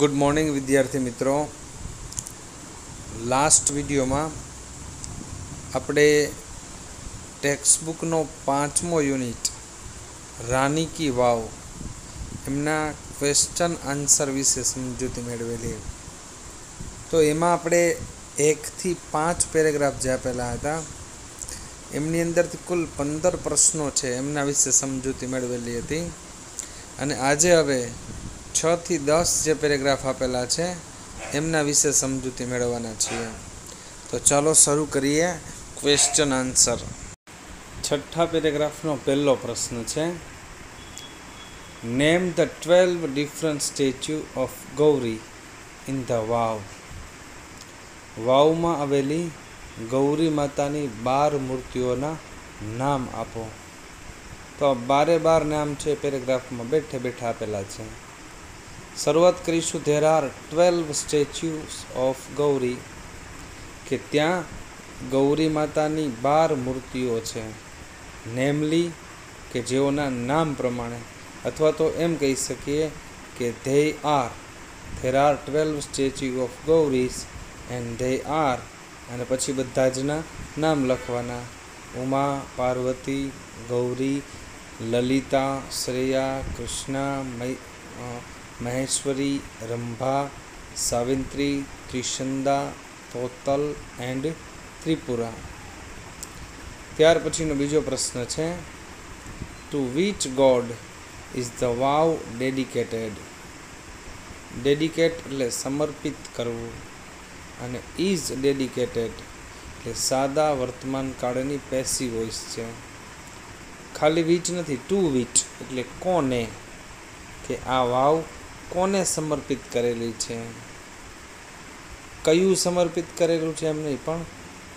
Good morning વિદ્યાર્થી મિત્રો. Last વિડીયોમાં આપણે ટેક્સ્ટબુકનો પાંચમો યુનિટ રાની કી વાવ, એમના ક્વેશ્ચન આન્સર વિશે સમજૂતી મેળવેલી. તો એમાં આપણે એકથી પાંચ પેરેગ્રાફ જે આપેલા હતા, એમની અંદરથી કુલ પંદર પ્રશ્નો છે, એમના વિશે સમજૂતી મેળવેલી હતી. અને આજે હવે છથી દસ જે પેરેગ્રાફ આપેલા છે, એમના વિશે સમજૂતી મેળવવાના છીએ. તો ચાલો શરૂ કરીએ ક્વેશ્ચન આન્સર છઠ્ઠા પેરેગ્રાફનો પહેલો પ્રશ્ન છે name the twelve different statue of Gauri in the vav વાવમાં આવેલી ગૌરી માતાની બાર મૂર્તિઓના નામ આપો. તો બારે બાર નામ છે પેરેગ્રાફમાં બેઠે બેઠા આપેલા છે. શરૂઆત કરીશું. There are twelve statues of Gauri કે ત્યાં ગૌરી માતાની બાર મૂર્તિઓ છે. નેમલી કે જેઓના નામ પ્રમાણે, અથવા તો એમ કહી શકીએ કે they are there are twelve statue of Gauris and they are અને પછી બધા જના નામ લખવાના. ઉમા, પાર્વતી, ગૌરી, લલિતા, શ્રેયા, કૃષ્ણા મહેશ્વરી, રંભા, સાવિત્રી, ત્રિશંદા, તોતલ એન્ડ ત્રિપુરા. ત્યાર પછીનો બીજો પ્રશ્ન છે to which god is the vav dedicated dedicate એટલે સમર્પિત કરવું અને ઇઝ ડેડિકેટેડ એટલે સાદા વર્તમાન કાળની પેસી વોઇસ છે. ખાલી વીચ નથી ટુ વીચ એટલે કોને કે આ વાવ કોને સમર્પિત કરેલી છે? કયું સમર્પિત કરેલું છે એમ નહીં, પણ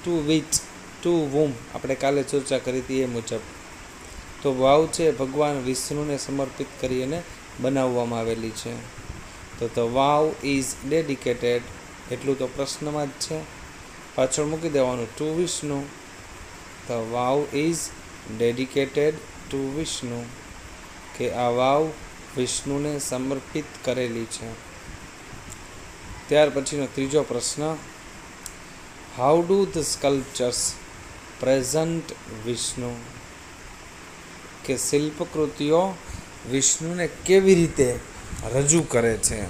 ટુ વિચ ટુ વુમ આપણે કાલે ચર્ચા કરી હતી એ મુજબ. તો વાવ છે ભગવાન વિષ્ણુને સમર્પિત કરી અને બનાવવામાં આવેલી છે. તો ધ વાવ ઇઝ ડેડિકેટેડ એટલું તો પ્રશ્નમાં જ છે. પાછળ મૂકી દેવાનું to Vishnu. The vav is dedicated to Vishnu. કે આ વાવ વિષ્ણુને સમર્પિત કરેલી છે. ત્યાર પછીનો ત્રીજો પ્રશ્ન how do the sculptures present Vishnu કે શિલ્પકૃતિઓ વિષ્ણુને કેવી રીતે રજૂ કરે છે?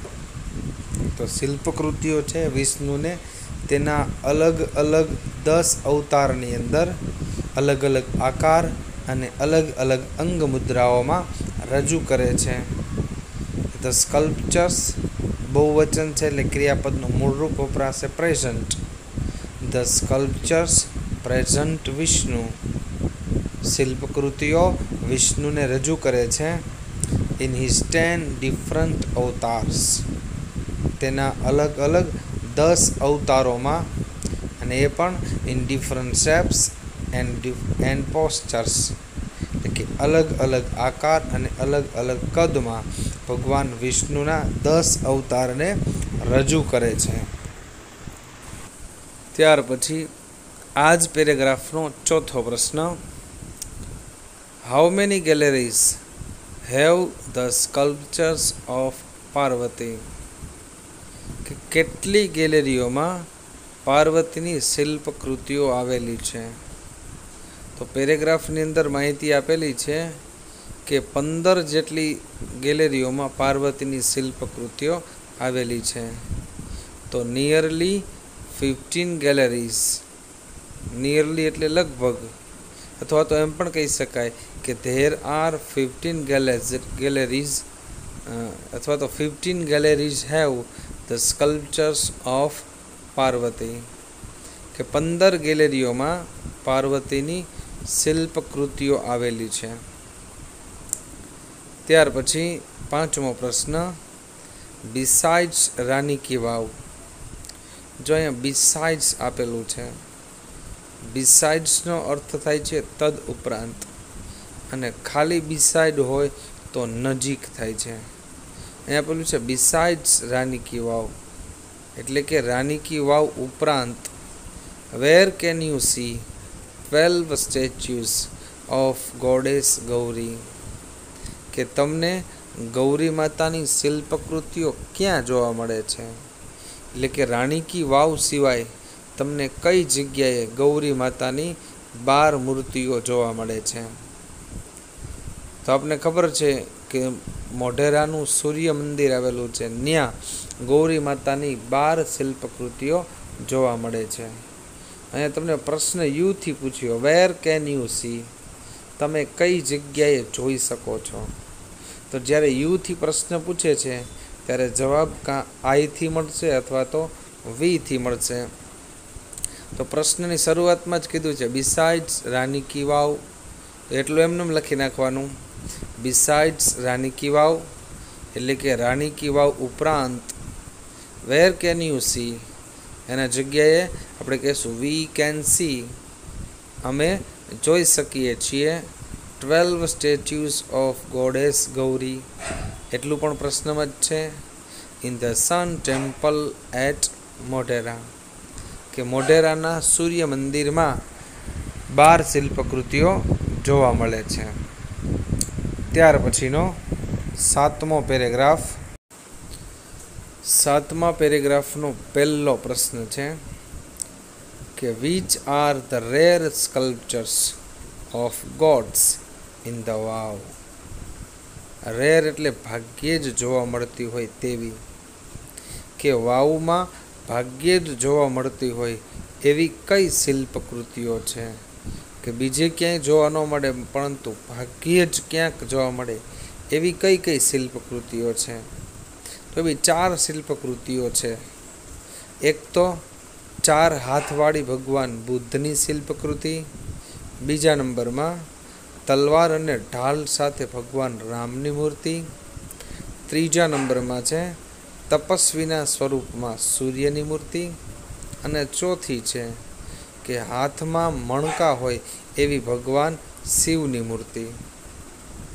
તો શિલ્પકૃતિઓ છે વિષ્ણુને તેના અલગ અલગ દસ અવતારની અંદર અલગ અલગ આકાર અને અલગ અલગ અંગ મુદ્રાઓમાં રજૂ કરે છે. ધ સ્કલ્પચર્સ બહુવચન છે એટલે ક્રિયાપદનું મૂળરૂપ વપરાશે present the sculptures present Vishnu. શિલ્પકૃતિઓ વિષ્ણુને રજૂ કરે છે in his ten different avatars તેના અલગ અલગ દસ અવતારોમાં અને એ પણ in different shapes and and postures કે અલગ અલગ આકાર અને અલગ અલગ કદમાં ભગવાન વિષ્ણુના દસ અવતારને રજૂ કરે છે. ત્યાર પછી આ જ પેરેગ્રાફનો ચોથો પ્રશ્ન. How many galleries have the sculptures of Parvati કે કેટલી ગેલેરીઓમાં પાર્વતીની શિલ્પકૃતિઓ આવેલી છે? તો પેરેગ્રાફની અંદર માહિતી આપેલી છે કે પંદર જેટલી ગેલેરીઓમાં પાર્વતીની શિલ્પકૃતિઓ આવેલી છે. તો નિયરલી ફિફ્ટીન ગેલેરીઝ નિયરલી એટલે લગભગ. અથવા તો એમ પણ કહી શકાય કે ધેર આર ફિફ્ટીન ગેલેરીઝ અથવા તો fifteen galleries have the sculptures of Parvati. કે પંદર ગેલેરીઓમાં પાર્વતીની શિલ્પકૃતિઓ આવેલી છે. ત્યાર પછી પાંચમો પ્રશ્ન, બિસાઇડ્સ રાની કી વાવ. જો અહીંયા બિસાઇડ્સ આપેલું છે, બિસાઇડ્સનો અર્થ થાય છે તદ ઉપરાંત અને ખાલી બિસાઇડ હોય તો નજીક થાય છે. અહીંયા પેલું છે, બિસાઇડ્સ રાની કી વાવ. એટલે કે, રાની કી વાવ ઉપરાંત, where can you see? Twelve statues of goddess Gauri કે તમને ગૌરી માતાની શિલ્પકૃતિઓ ક્યાં જોવા મળે છે? એટલે કે રાણી કી વાવ સિવાય તમને કઈ જગ્યાએ ગૌરી માતાની બાર મૂર્તિઓ જોવા મળે છે? તો આપને ખબર છે કે મોઢેરાનું સૂર્ય મંદિર આવેલું છે. ત્યાં ગૌરી માતાની બાર શિલ્પકૃતિઓ જોવા મળે છે. અહીંયા તમને પ્રશ્ન યુથી પૂછ્યો વેર કેન યુ સી તમે કઈ જગ્યાએ જોઈ શકો છો? તો જ્યારે યુથી પ્રશ્ન પૂછે છે, ત્યારે જવાબ કાં આઈથી મળશે અથવા તો વીથી મળશે. તો પ્રશ્નની શરૂઆતમાં જ કીધું છે બિસાઇડ્સ રાની કી વાવ. એટલું એમને લખી નાખવાનું. બિસાઇડ્સ રાની કી વાવ, એટલે કે રાણી કી વાવ ઉપરાંત વેર કેન યુ સી એના જગ્યાએ આપણે કહીશું વી કેન સી અમે જોઈ શકીએ છીએ twelve statues of goddess Gauri. એટલું પણ પ્રશ્નમાં જ છે. In the sun temple at Modhera કે મોઢેરાના સૂર્ય મંદિરમાં બાર શિલ્પકૃતિઓ જોવા મળે છે. ત્યાર પછીનો સાતમો પેરેગ્રાફ. સાતમા પેરેગ્રાફનો પહેલો પ્રશ્ન છે કે which are the rare sculptures of gods in the vav rare એટલે ભાગ્યે જ જોવા મળતી હોય તેવી. કે વાવમાં ભાગ્યે જ જોવા મળતી હોય એવી કઈ શિલ્પકૃતિઓ છે? કે બીજે ક્યાંય જોવા ન મળે, પરંતુ ભાગ્યે જ ક્યાંક જોવા મળે એવી કઈ કઈ શિલ્પકૃતિઓ છે? તો એવી ચાર શિલ્પકૃતિઓ છે. એક તો ચાર હાથવાળી ભગવાન બુદ્ધની શિલ્પકૃતિ, બીજા નંબરમાં તલવાર અને ઢાલ સાથે ભગવાન રામની મૂર્તિ, ત્રીજા નંબરમાં છે તપસ્વીના સ્વરૂપમાં સૂર્યની મૂર્તિ અને ચોથી છે કે હાથમાં મણકા હોય એવી ભગવાન શિવની મૂર્તિ.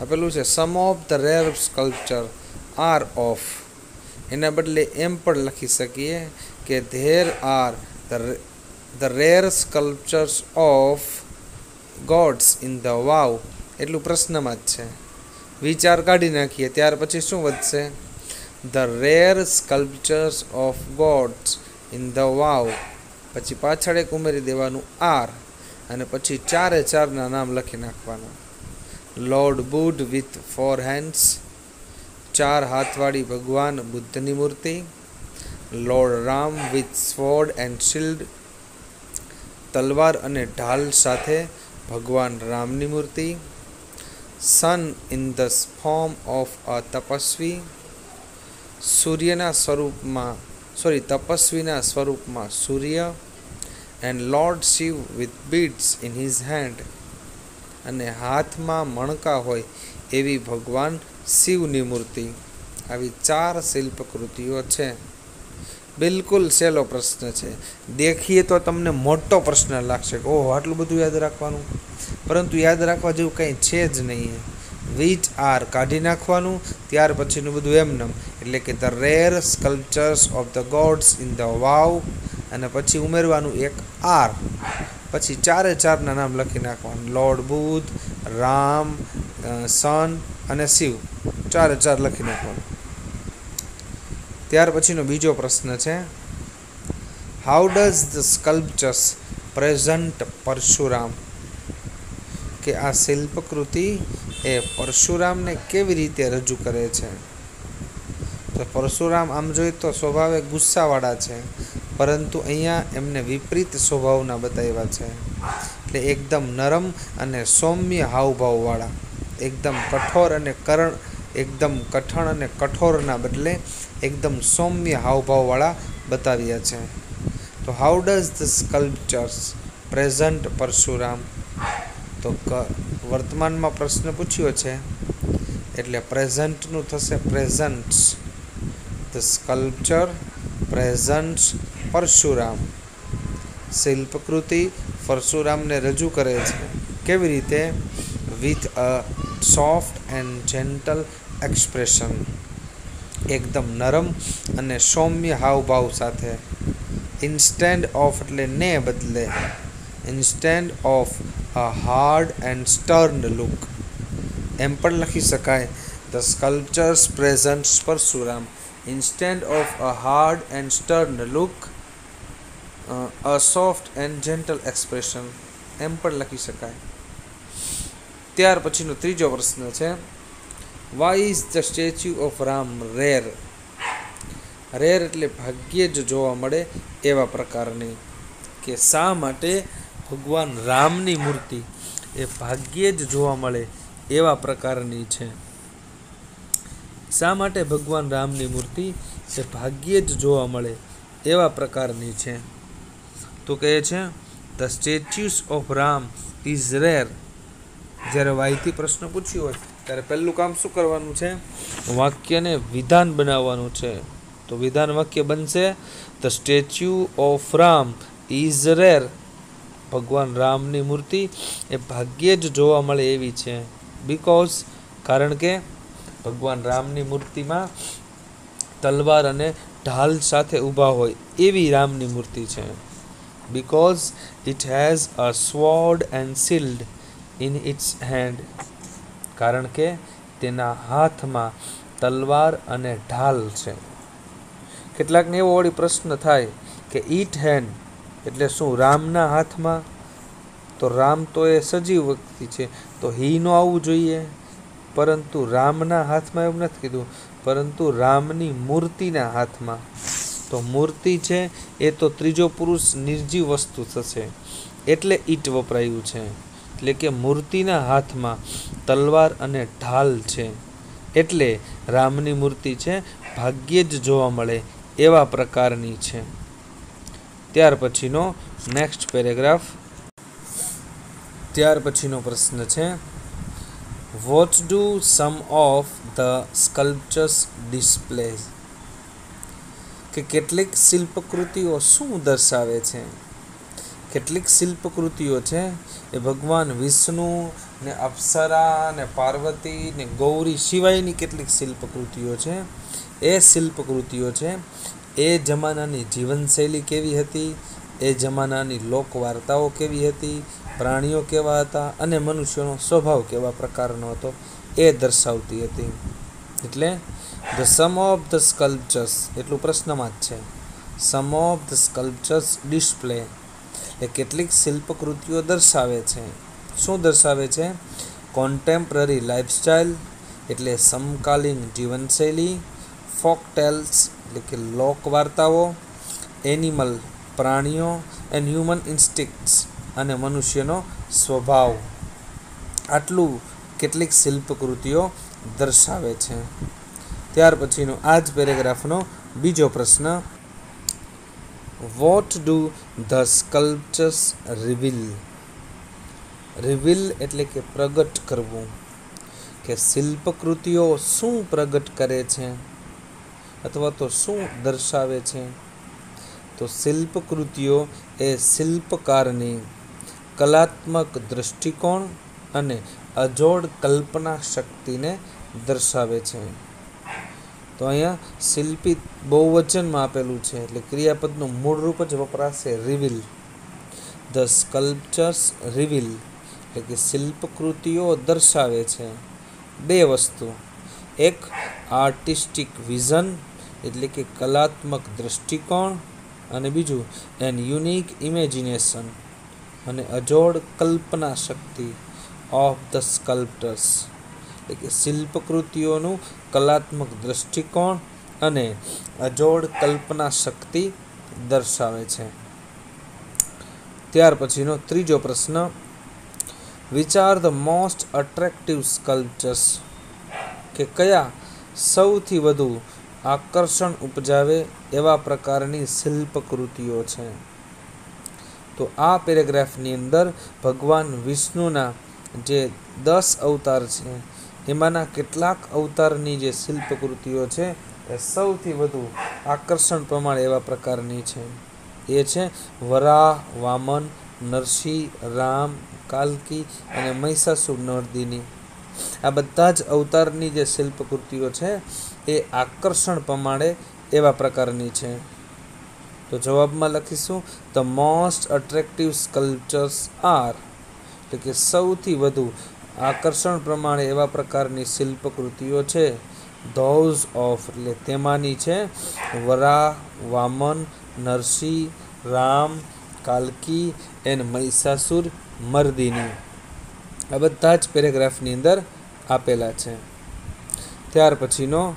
આપેલું છે some of the rare sculpture are of એના બદલે એમ પણ લખી શકીએ કે there are the rare sculptures of gods in the vav એટલું પ્રશ્નમાં જ છે. વિચાર કાઢી નાખીએ, ત્યાર પછી શું વધશે? The rare sculptures of gods in the vav પછી પાછળ એક ઉમેરી દેવાનું આર અને પછી ચારે ચારના નામ લખી નાખવાના. Lord Buddha with four hands ચાર હાથવાળી ભગવાન બુદ્ધની મૂર્તિ, lord Ram with sword and shield, તલવાર અને ઢાલ સાથે ભગવાન રામની મૂર્તિ, sun in the form of a tapasvi, સૂર્યના સ્વરૂપમાં, સોરી, તપસ્વીના સ્વરૂપમાં સૂર્ય, and lord Shiva with beads in his hand. અને હાથમાં મણકા હોય એવી ભગવાન શિવની મૂર્તિ. આવી ચાર શિલ્પકૃતિઓ છે. બિલકુલ સહેલો પ્રશ્ન છે. દેખીએ તો તમને મોટો પ્રશ્ન લાગશે કે, ઓહો, આટલું બધું યાદ રાખવાનું? પરંતુ યાદ રાખવા જેવું કંઈ છે જ નહીં. વીચ આર કાઢી નાખવાનું, ત્યાર પછીનું બધું એમનેમ એટલે કે the rare sculptures of the gods in the vav. અને પછી ઉમેરવાનું એક આર. પછી ચારે ચારના નામ લખી નાખવાનું. લોર્ડ બુદ્ધ રામ સન અને શિવ ચાર ચાર લખી નાખવાનું. ત્યાર પછીનો બીજો પ્રશ્ન છે how does the sculptures present Parshuram? કે આ શિલ્પકૃતિ એ પરશુરામને કેવી રીતે રજૂ કરે છે? તો પરશુરામ આમ જોઈએ તો સ્વભાવે ગુસ્સાવાળા છે, પરંતુ અહીંયા એમને વિપરીત સ્વભાવના બતાવ્યા છે. એટલે એકદમ નરમ અને સૌમ્ય હાવભાવવાળા એકદમ કઠોર અને કરણ, એકદમ કઠણ અને કઠોરના બદલે એકદમ સૌમ્ય હાવભાવવાળા બતાવ્યા છે. તો how does the sculptures present Parshuram? તો વર્તમાનમાં પ્રશ્ન પૂછ્યો છે. એટલે પ્રેઝન્ટનું થશે presents the sculpture presents Parshuram. શિલ્પકૃતિ પરશુરામને રજૂ કરે છે. કેવી રીતે? With a soft and gentle expression એકદમ નરમ અને સૌમ્ય હાવભાવ સાથે. ઇન્સ્ટેન્ડ ઓફ એટલે ને બદલે. Instead of a hard and stern look એમ પણ લખી શકાય. The sculptures present Parshuram. Instead of a hard and stern look a soft and gentle expression એમ પણ લખી શકાય. ત્યાર પછીનો ત્રીજો પ્રશ્ન છે why is the statue of Ram rare rare એટલે ભાગ્યે જ જોવા મળે એવા પ્રકારની કે શા માટે ભગવાન રામની મૂર્તિ એ ભાગ્યે જ જોવા મળે એવા પ્રકારની છે. શા માટે ભગવાન રામની મૂર્તિ એ ભાગ્યે જ જોવા મળે એવા પ્રકારની છે? તો કહે છે the statues of Ram is rare જ્યારે વાયથી પ્રશ્ન પૂછ્યો હોય, ત્યારે પહેલું કામ શું કરવાનું છે? વાક્યને વિધાન બનાવવાનું છે. તો વિધાન વાક્ય બનશે the statue of Ram is rare ભગવાન રામની મૂર્તિ એ ભાગ્યે જ જોવા મળે એવી છે. બિકોઝ કારણ કે ભગવાન રામની મૂર્તિમાં તલવાર અને ઢાલ સાથે ઊભા હોય એવી રામની મૂર્તિ છે. Because it has a sword and shield in its hand કારણ કે તેના હાથમાં તલવાર અને ઢાલ છે. કેટલાકને એવો વળી પ્રશ્ન થાય કે ઈટ હેન્ડ એટલે શું, રામના હાથમાં? તો રામ તો એ સજીવ વ્યક્તિ છે, તો હીનો આવવું જોઈએ. પરંતુ રામના હાથમાં એવું નથી કીધું. પરંતુ રામની મૂર્તિના હાથમાં. તો મૂર્તિ છે, એ તો ત્રીજો પુરુષ નિર્જીવ વસ્તુ થશે. એટલે ઈટ વપરાયું છે. એટલે કે મૂર્તિના હાથમાં તલવાર અને ઢાલ છે. એટલે રામની મૂર્તિ છે, ભાગ્યે જ જોવા મળે એવા પ્રકારની છે. ત્યાર પછીનો નેક્સ્ટ પેરેગ્રાફ ત્યાર પછીનો પ્રશ્ન છે what do some of the sculptures displays કે કેટલીક શિલ્પકૃતિઓ શું દર્શાવે છે? કેટલીક શિલ્પકૃતિઓ છે, એ ભગવાન વિષ્ણુ ને અપ્સરા ને પાર્વતી ને ગૌરી સિવાયની કેટલીક શિલ્પકૃતિઓ છે, એ શિલ્પકૃતિઓ છે, એ જમાનાની જીવનશૈલી કેવી હતી, એ જમાનાની લોક વાર્તાઓ કેવી હતી, પ્રાણીઓ કેવા હતા અને મનુષ્યનો સ્વભાવ કેવા પ્રકારનો હતો, એ દર્શાવતી હતી. એટલે the some of the sculptures, એટલું પ્રશ્નમાં જ છે. Some of the sculptures display એ કેટલીક શિલ્પકૃતિઓ દર્શાવે છે. શું દર્શાવે છે? કોન્ટેમ્પરરી લાઇફસ્ટાઇલ એટલે સમકાલીન જીવનશૈલી ફોક ટેલ્સ એટલે કે લોક વાર્તાઓ એનિમલ પ્રાણીઓ એન્ડ હ્યુમન ઇન્સ્ટિક્ટ્સ અને મનુષ્યનો સ્વભાવ. આટલું કેટલીક શિલ્પકૃતિઓ દર્શાવે છે. ત્યાર પછીનો આ જ પેરેગ્રાફનો બીજો પ્રશ્ન what do the sculptures reveal? Reveal એટલે કે પ્રગટ કરવું. કે શિલ્પકૃતિઓ શું પ્રગટ કરે છે? અથવા તો શું દર્શાવે છે? તો શિલ્પકૃતિઓ એ શિલ્પકારની કલાત્મક દૃષ્ટિકોણ અને અજોડ કલ્પના શક્તિને દર્શાવે છે. તો અહીંયા શિલ્પી બહુવચનમાં આપેલું છે એટલે ક્રિયાપદનું મૂળ રૂપ જ વપરાશે રિવિલ. ધ સ્કલ્પચર્સ રિવિલ, એટલે કે શિલ્પકૃતિઓ દર્શાવે છે. બે વસ્તુ. એક, આર્ટિસ્ટિક વિઝન, એટલે કે કલાત્મક દૃષ્ટિકોણ અને બીજું, એન યુનિક ઇમેજિનેશન, અને અજોડ કલ્પના શક્તિ, ઓફ ધ સ્કલ્પ્ટર્સ. શિલ્પકૃતિઓનું કલાત્મક દૃષ્ટિકોણ અને અજોડ કલ્પના શક્તિ દર્શાવે છે. ત્યાર પછીનો ત્રીજો પ્રશ્ન. વિચાર ધ મોસ્ટ અટ્રેક્ટિવ સ્કલ્પચર્સ કે કયા સૌથી વધુ આકર્ષણ ઉપજાવે એવા પ્રકારની શિલ્પકૃતિઓ છે? તો આ પેરેગ્રાફની અંદર ભગવાન વિષ્ણુના જે દસ અવતાર છે એમાંના કેટલાક અવતારની જે શિલ્પકૃતિઓ છે, એ સૌથી વધુ આકર્ષણ પ્રમાણે એવા પ્રકારની છે. એ છે વરાહ, વામન, નરસિંહ, રામ, કાલકી અને મહિષાસુર નર્દિની આ બધા જ અવતારની જે શિલ્પકૃતિઓ છે, એ આકર્ષણ પ્રમાણે એવા પ્રકારની છે. તો જવાબમાં લખીશું the most attractive sculptures are એટલે કે સૌથી વધુ આકર્ષણ પ્રમાણે એવા પ્રકારની શિલ્પકૃતિઓ છે. ધોઝ ઓફ એટલે તેમાંની છે વરા, વામન, નરસિંહ, રામ, કાલકી એન્ડ મહિષાસુર, મર્દિની. આ બધા જ પેરેગ્રાફની અંદર આપેલા છે. ત્યાર પછીનો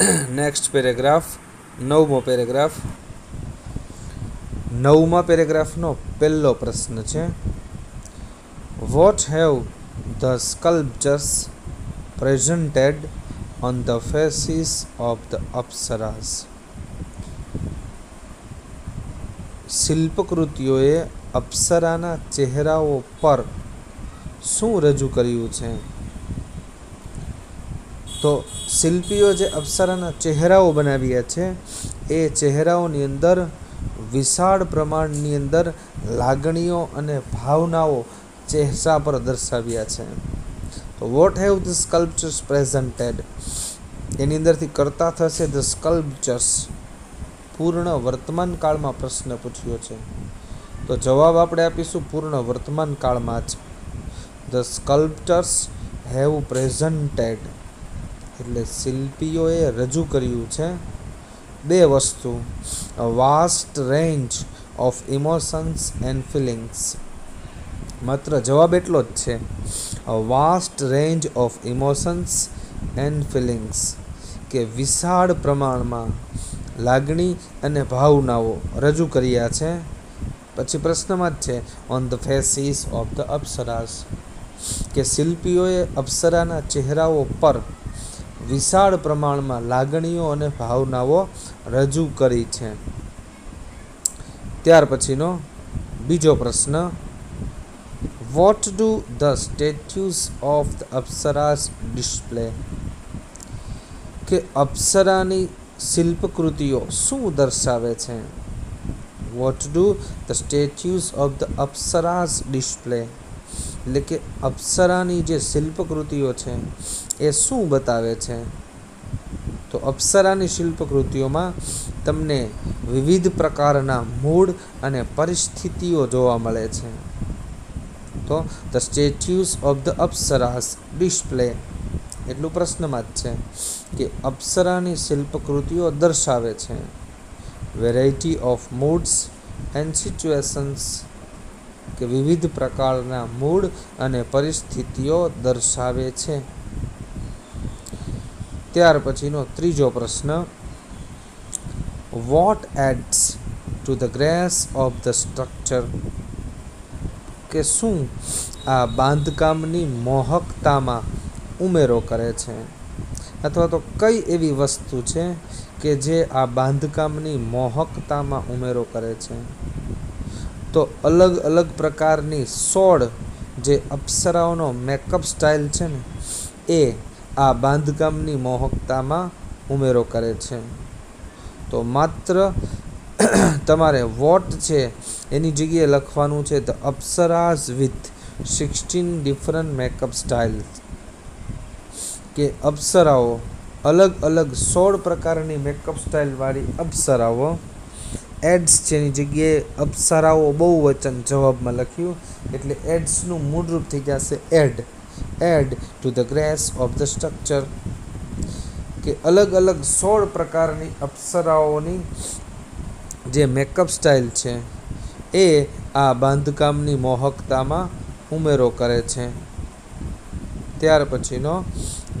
નેક્સ્ટ પેરેગ્રાફ, નવમો પેરેગ્રાફ. નવમા પેરેગ્રાફનો પહેલો પ્રશ્ન છે, what have the sculptures presented on the faces of the apsaras શિલ્પકૃતિઓએ અપ્સરાના ચહેરાઓ પર શું રજૂ કર્યું છે? તો શિલ્પીઓ જે અપ્સરાના ચહેરાઓ બનાવ્યા છે, એ ચહેરાઓની અંદર વિશાળ પ્રમાણની અંદર લાગણીઓ અને ભાવનાઓ ચહેરા પર દર્શાવ્યા છે. તો what have the sculptures presented એની અંદરથી કરતા થશે ધ સ્કલ્પચર્સ પૂર્ણ વર્તમાન કાળમાં પ્રશ્ન પૂછ્યો છે. તો જવાબ આપણે આપીશું પૂર્ણ વર્તમાન કાળમાં જ. ધ સ્કલ્પચર્સ હેવ પ્રેઝન્ટેડ એટલે શિલ્પીઓએ રજૂ કર્યું છે બે વસ્તુ. Vast range of emotions and feelings માત્ર જવાબ એટલો જ છે. A vast range of emotions and feelings કે વિશાળ પ્રમાણમાં લાગણી અને ભાવનાઓ રજૂ કર્યા છે. પછી પ્રશ્નમાં જ છે on the faces of the apsaras કે શિલ્પીઓએ અપ્સરાના ચહેરાઓ પર વિશાળ પ્રમાણમાં લાગણીઓ અને ભાવનાઓ રજૂ કરી છે. ત્યાર પછીનો બીજો પ્રશ્ન what do the statues of the apsaras display કે અપ્સરાની શિલ્પકૃતિઓ શું દર્શાવે છે? What do the statues of the apsaras display એટલે કે અપ્સરાની જે શિલ્પકૃતિઓ છે, એ શું બતાવે છે? તો અપ્સરાની શિલ્પકૃતિઓમાં તમને વિવિધ પ્રકારના મૂળ અને પરિસ્થિતિઓ જોવા મળે છે. તો the statues of the apsaras display એટલું પ્રશ્નમાં જ છે કે અપ્સરાની શિલ્પકૃતિઓ દર્શાવે છે. Variety of moods and situations કે વિવિધ પ્રકારના મૂડ અને પરિસ્થિતિઓ દર્શાવે છે. ત્યાર પછીનો ત્રીજો પ્રશ્ન. What adds to the grace of the structure કે શું આ બાંધકામની મોહકતામાં ઉમેરો કરે છે? અથવા તો કઈ એવી વસ્તુ છે કે જે આ બાંધકામની મોહકતામાં ઉમેરો કરે છે? તો અલગ અલગ પ્રકારની સોળ જે અપ્સરાઓનો મેકઅપ સ્ટાઇલ છે ને, એ આ બાંધકામની મોહકતામાં ઉમેરો કરે છે. તો માત્ર તમારે વોટ છે એની જગ્યાએ લખવાનું છે the apsaras with sixteen different makeup style કે અપ્સરાઓ, અલગ અલગ સોળ પ્રકારની મેકઅપ સ્ટાઇલવાળી અપ્સરાઓ. એડ્સ જેની જગ્યાએ અપ્સરાઓ બહુ વચન જવાબમાં લખ્યું, એટલે એડ્સનું મૂળરૂપ થઈ જશે add add to the grace of the structure કે અલગ અલગ સોળ પ્રકારની અપ્સરાઓની જે મેકઅપ સ્ટાઇલ છે એ આ બાંધકામની મોહકતામાં ઉમેરો કરે છે. ત્યાર પછીનો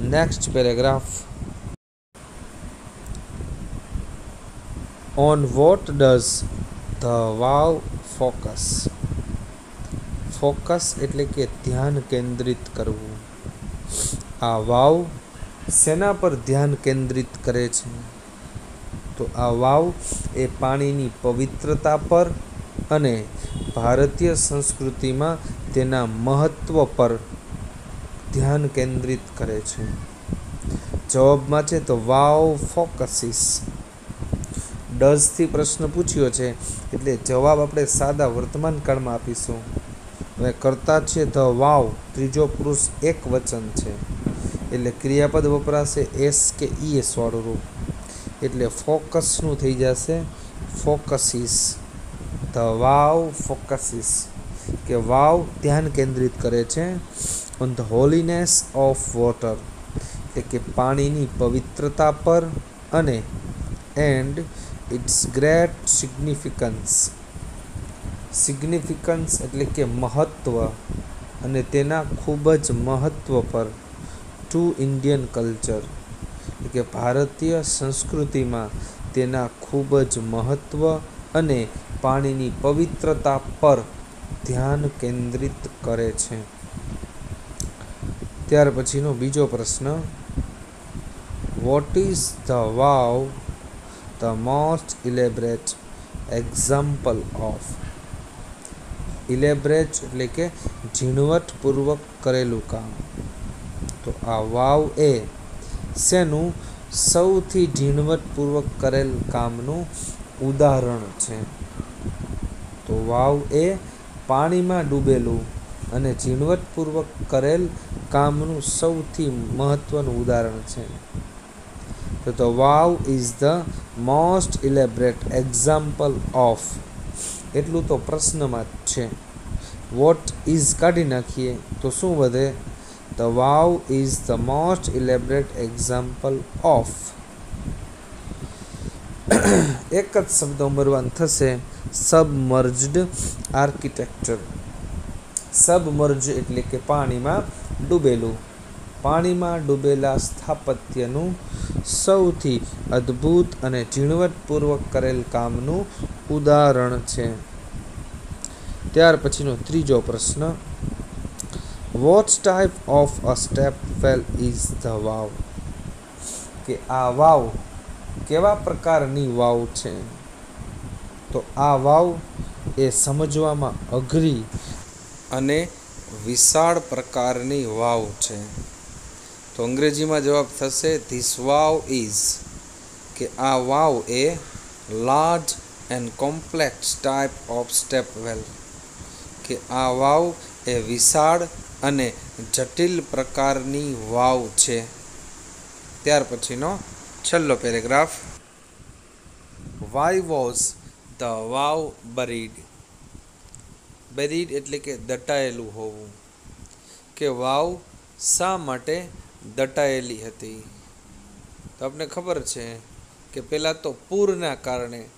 next paragraph. On what does the vav focus focus એટલે કે ધ્યાન કેન્દ્રિત કરવું. આ વાવ શેના પર ધ્યાન કેન્દ્રિત કરે છે? તો આ વાવ એ પાણીની પવિત્રતા પર અને ભારતીય સંસ્કૃતિમાં તેના મહત્ત્વ પર ધ્યાન કેન્દ્રિત કરે છે. જવાબમાં છે તો વાવ ફોકસીસ. ડઝથી પ્રશ્ન પૂછ્યો છે, એટલે જવાબ આપણે સાદા વર્તમાન કાળમાં આપીશું. હવે કરતા છે ધ વાવ, ત્રીજો પુરુષ એક વચન છે. એટલે ક્રિયાપદ વપરાશે એસ કે ઈ એસ વાળું રૂપ એટલે ફોકસનું થઈ જશે ફોકસીસ. ધ વાવ ફોકસીસ, કે વાવ ધ્યાન કેન્દ્રિત કરે છે on the holiness of water એટલે કે પાણીની પવિત્રતા પર અને and its great significance significance એટલે કે મહત્ત્વ અને તેના ખૂબ જ મહત્ત્વ પર. ટુ ઇન્ડિયન કલ્ચર એટલે કે ભારતીય સંસ્કૃતિમાં તેના ખૂબ જ મહત્ત્વ અને પાણીની પવિત્રતા પર ધ્યાન કેન્દ્રિત કરે છે. ત્યાર પછીનો બીજો પ્રશ્ન what is the vav the most elaborate example of elaborate એટલે કે ઝીણવટપૂર્વક કરેલું કામ. તો આ વાવ એ શેનું સૌથી ઝીણવટપૂર્વક કરેલ કામનું ઉદાહરણ છે? તો વાવ એ પાણીમાં ડૂબેલું અને ઝીણવટપૂર્વક કરેલ કામનું સૌથી મહત્ત્વનું ઉદાહરણ છે. તો the vav is the most elaborate example of એટલું તો પ્રશ્નમાં જ છે. વોટ ઇઝ કાઢી નાખીએ તો શું વધે? The vav is the most elaborate example of એક જ શબ્દ ઉમેરવાનું થશે. સબમર્જડ આર્કિટેક્ચર. સબમર્જ એટલે કે પાણીમાં ડૂબેલું. પાણીમાં ડૂબેલા સ્થાપત્યનું સૌથી અદ્ભુત અને ઝીણવટપૂર્વક કરેલ કામનું ઉદાહરણ છે. ત્યાર પછીનો ત્રીજો પ્રશ્ન. What type of a stepwell is the vav કે આ વાવ કેવા પ્રકારની વાવ છે? તો આ વાવ એ સમજવામાં અઘરી અને વિશાળ પ્રકારની વાવ છે. તો અંગ્રેજીમાં જવાબ થશે ધીસ વાવ ઇઝ કે આ વાવ a large and complex type of stepwell કે આ વાવ એ વિશાળ અને જટિલ પ્રકારની વાવ છે. ત્યાર પછીનો છેલ્લો paragraph. Why was vav buried. Buried એટલે કે દટાયેલું હોવું. કે વાવ શા માટે દટાયેલી હતી? તો આપણે ખબર છે કે પહેલાં તો પૂરના કારણે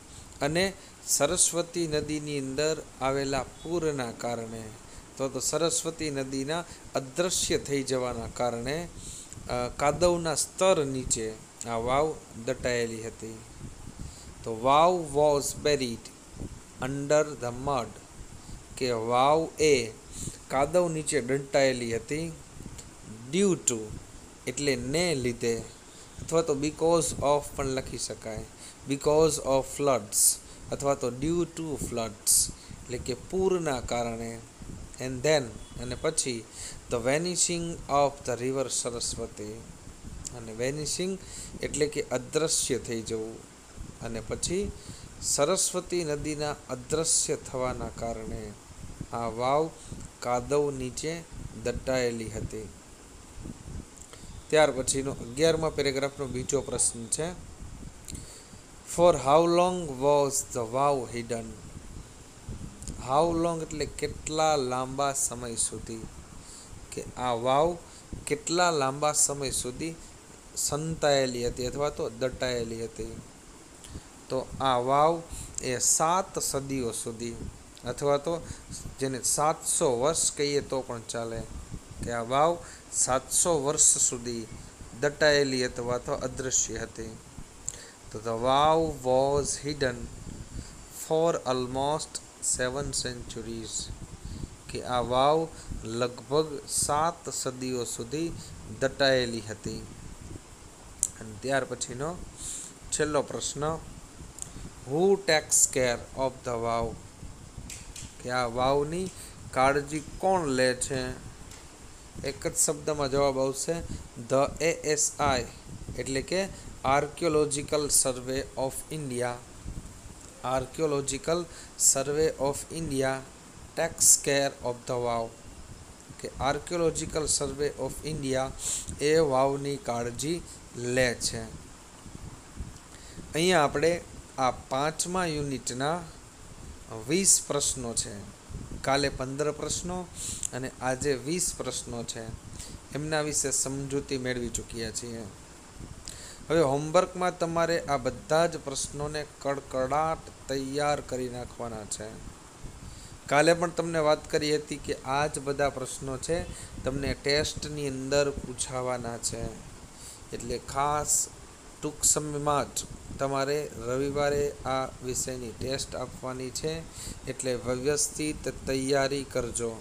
અને સરસ્વતી નદીની અંદર આવેલા પૂરના કારણે. તો તો સરસ્વતી નદીના અદૃશ્ય થઈ જવાના કારણે કાદવના સ્તર નીચે આ વાવ દટાયેલી હતી. તો vav was buried under the mud, કે વાવ એ કાદવ નીચે દંટાયેલી હતી, ડ્યુ ટુ એટલે ને લીધે, અથવા તો બીકોઝ ઓફ પણ લખી શકાય બીકોઝ ઓફ ફ્લડ્સ અથવા તો ડ્યુ ટુ ફ્લડ્સ, એટલે કે પૂરના કારણે એન્ડ ધેન અને પછી the vanishing of the river Saraswati, અને વેનિશિંગ એટલે કે અદૃશ્ય થઈ જવું. અને પછી સરસ્વતી નદીના અદ્રશ્ય થવાના કારણે આ વાવ કાદવ નીચે દટાયેલી હતી. ત્યાર પછીનો અગિયારમા પેરેગ્રાફનો બીજો પ્રશ્ન છે for how long was the vav hidden how long એટલે કેટલા લાંબા સમય સુધી? કે આ વાવ કેટલા લાંબા સમય સુધી સંતાયેલી હતી અથવા તો દટાયેલી હતી. તો આ વાવ એ સાત સદીઓ સુધી અથવા તો જેને સાતસો વર્ષ કહીએ તો પણ ચાલે કે આ વાવ સાતસો વર્ષ સુધી દટાયેલી અથવા તો અદૃશ્ય હતી. તો the vav was hidden for almost seven centuries કે આ વાવ લગભગ સાત સદીઓ સુધી દટાયેલી હતી. અને ત્યાર પછીનો છેલ્લો પ્રશ્ન who takes care of the vav કે આ વાવની કાળજી કોણ લે છે? એક જ શબ્દમાં જવાબ આવશે ધ એએસઆઈ એટલે કે archaeological survey of India archaeological survey of India takes care of the વાવ કે આર્કિયોલોજીકલ સર્વે ઓફ ઇન્ડિયા એ વાવની કાળજી લે છે. અહીંયા આપણે આ પાંચમા યુનિટના વીસ પ્રશ્નો છે. કાલે પંદર પ્રશ્નો અને આજે વીસ પ્રશ્નો છે. એમના વિશે સમજૂતી મેળવી ચૂક્યા છીએ. હવે હોમવર્કમાં તમારે આ બધા જ પ્રશ્નોને કડકડાટ તૈયાર કરી નાખવાના છે. કાલે પણ તમને વાત કરી હતી કે આ જ બધા પ્રશ્નો છે તમને ટેસ્ટની અંદર પૂછાવાના છે. એટલે ખાસ ટૂંક સમયમાં જ તમારે રવિવારે આ વિષયની ટેસ્ટ આપવાની છે, એટલે વ્યવસ્થિત તૈયારી કરજો.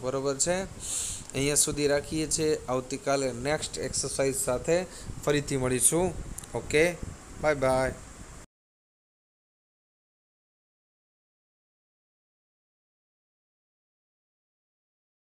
બરોબર છે? અહીંયા સુધી રાખીએ છીએ. આવતીકાલે નેક્સ્ટ એક્સરસાઇઝ સાથે ફરીથી મળીશું. Okay bye bye